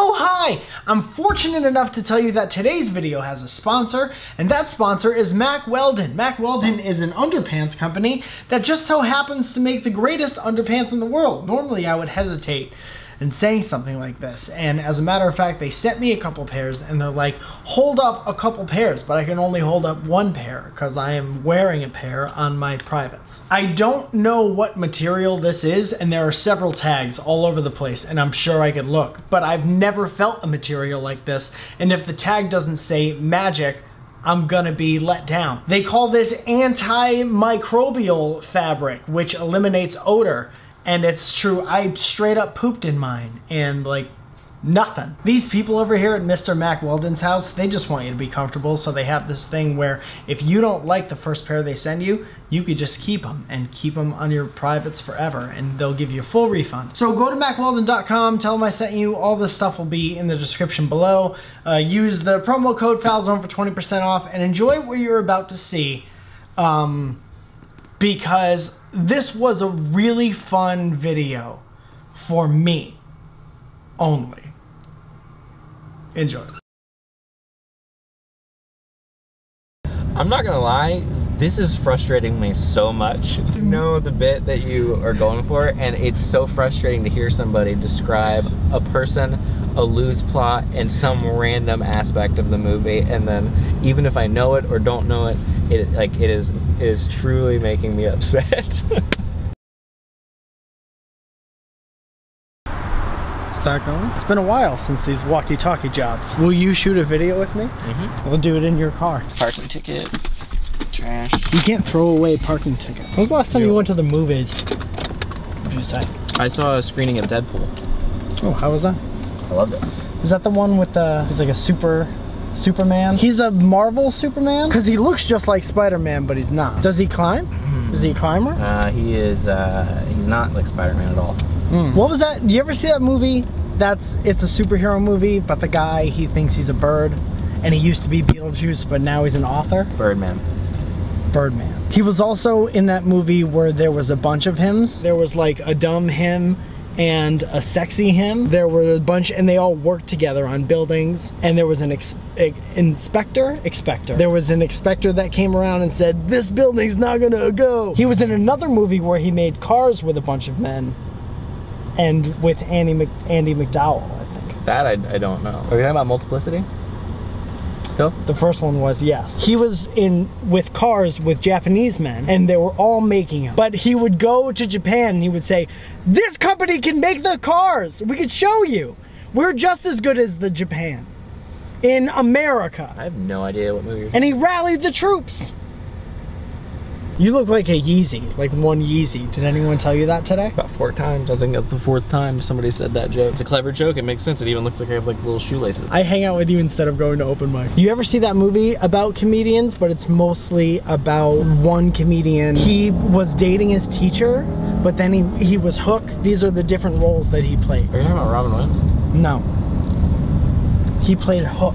Oh hi! I'm fortunate enough to tell you that today's video has a sponsor, and that sponsor is Mack Weldon. Mack Weldon is an underpants company that just so happens to make the greatest underpants in the world. Normally I would hesitate and saying something like this. And as a matter of fact, they sent me a couple pairs and they're like, hold up a couple pairs, but I can only hold up one pair because I am wearing a pair on my privates. I don't know what material this is, and there are several tags all over the place, and I'm sure I could look, but I've never felt a material like this. And if the tag doesn't say magic, I'm gonna be let down. They call this antimicrobial fabric, which eliminates odor. And it's true, I straight up pooped in mine and like nothing. These people over here at Mr. Mack Weldon's house, they just want you to be comfortable. So they have this thing where if you don't like the first pair they send you, you could just keep them and keep them on your privates forever and they'll give you a full refund. So go to mackweldon.com, tell them I sent you. All this stuff will be in the description below. Uh, use the promo code FALZONE for 20% off and enjoy what you're about to see. Um, because this was a really fun video for me only. Enjoy. I'm not gonna lie, this is frustrating me so much. You know the bit that you are going for, and it's so frustrating to hear somebody describe a person, a loose plot, and some random aspect of the movie, and then even if I know it or don't know it, it like it is it is truly making me upset. Is that going? It's been a while since these walkie-talkie jobs. Will you shoot a video with me? mm-hmm. We'll do it in your car. Parking ticket, trash. You can't throw away parking tickets. When was the last time you went to the movies? What'd you say? I saw a screening of Deadpool. Oh, how was that? I loved it. Is that the one with the, he's like a super, Superman? He's a Marvel Superman? Because he looks just like Spider-Man, but he's not. Does he climb? Is he a climber? Uh, he is, uh, he's not like Spider-Man at all. Mm. What was that? Do you ever see that movie? That's, it's a superhero movie, but the guy, he thinks he's a bird. And he used to be Beetlejuice, but now he's an author. Birdman. Birdman. He was also in that movie where there was a bunch of hymns. There was like a dumb hymn and a sexy him. There were a bunch, and they all worked together on buildings. And there was an ex inspector, expector. There was an inspector that came around and said, "This building's not gonna go." He was in another movie where he made cars with a bunch of men, and with Andie Andie MacDowell, I think. That I, I don't know. Are you talking about Multiplicity? Still? The first one was yes. He was in with cars with Japanese men and they were all making them. But he would go to Japan and he would say, this company can make the cars. We could show you. We're just as good as the Japan in America. I have no idea what movie And he rallied the troops. You look like a Yeezy, like one Yeezy. Did anyone tell you that today? About four times. I think that's the fourth time somebody said that joke. It's a clever joke. It makes sense. It even looks like I have like little shoelaces. I hang out with you instead of going to open mic. You ever see that movie about comedians, but it's mostly about one comedian. He was dating his teacher, but then he, he was Hook. These are the different roles that he played. Are you talking about Robin Williams? No. He played Hook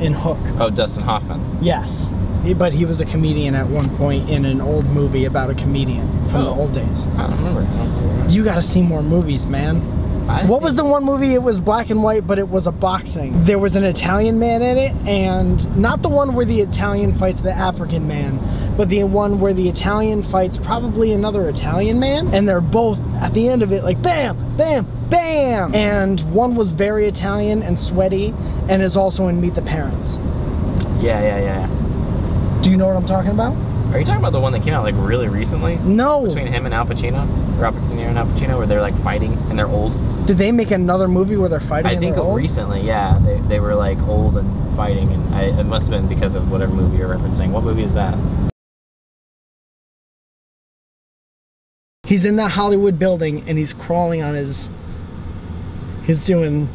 in Hook. Oh, Dustin Hoffman. Yes. He- But he was a comedian at one point in an old movie about a comedian from the Oh. old days. I don't remember. I don't remember. You gotta see more movies, man. I What was the one movie? It was black and white, but it was a boxing. There was an Italian man in it, and not the one where the Italian fights the African man, but the one where the Italian fights probably another Italian man, and they're both at the end of it like bam, bam, bam. And one was very Italian and sweaty, and is also in Meet the Parents. Yeah, yeah, yeah. Know what I'm talking about? Are you talking about the one that came out like really recently? No. Between him and Al Pacino? Robert De Niro and Al Pacino, where they're like fighting and they're old? Did they make another movie where they're fighting? I think recently, yeah. They, they were like old and fighting, and I, it must have been because of whatever movie you're referencing. What movie is that? He's in that Hollywood building and he's crawling on his. He's doing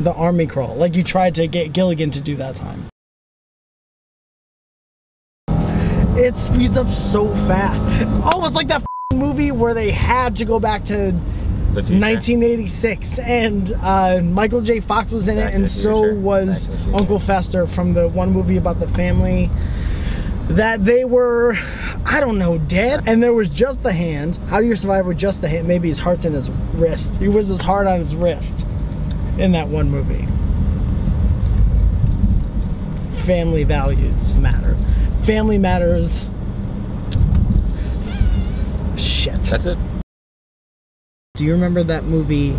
the army crawl, like you tried to get Gilligan to do that time. It speeds up so fast. Oh, it's like that movie where they had to go back to 1986 and uh, Michael J. Fox was in Back it, and so was Back to the Future. Uncle Fester from the one movie about the family that they were, I don't know, dead. And there was just the hand. How do you survive with just the hand? Maybe his heart's in his wrist. He was his heart on his wrist. in that one movie. Family values matter. Family matters. Shit. That's it. Do you remember that movie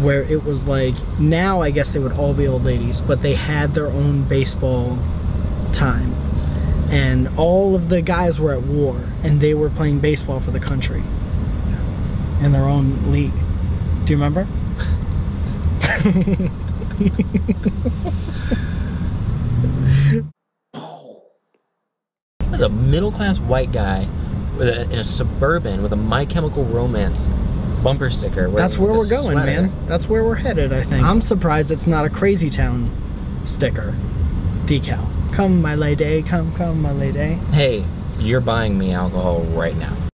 where it was like now I guess they would all be old ladies, but they had their own baseball time. And all of the guys were at war and they were playing baseball for the country in their own league. Do you remember? As a middle class white guy with a, in a suburban with a My Chemical Romance bumper sticker. That's where we're going, sweater. man. That's where we're headed, I think. I'm surprised it's not a Crazy Town sticker decal. Come, my lady, come, come, my lady. Hey, you're buying me alcohol right now.